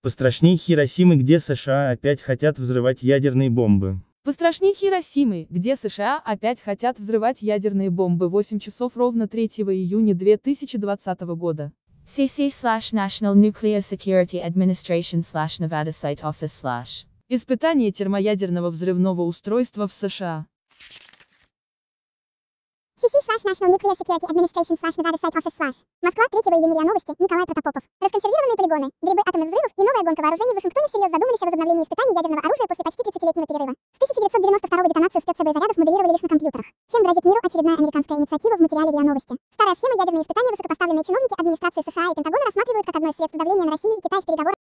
Пострашней Хиросимы, где США опять хотят взрывать ядерные бомбы. Пострашней Хиросимы, где США опять хотят взрывать ядерные бомбы 8 часов ровно 3 июня 2020 года. cc slash National Nuclear Security Administration slash Nevada Site Office slash. Испытание термоядерного взрывного устройства в США. Slash National Nuclear Security Administration slash Nevada Site Office slash. Москва, 3 июня Новости, Николай Протопопов. Расконсервированные полигоны, грибы атомных взрывов и новая гонка вооружений в Вашингтоне всерьез задумались о возобновлении испытаний ядерного оружия после почти 30-летнего перерыва. С 1992 детонацию спецбоезарядов моделировали лишь на компьютерах. Чем грозит миру очередная американская инициатива в материале РИА Новости. Старая схема ядерные испытания высокопоставленные чиновники администрации США и Пентагона рассматривают как одно из средств давления на Россию и Китай в переговорах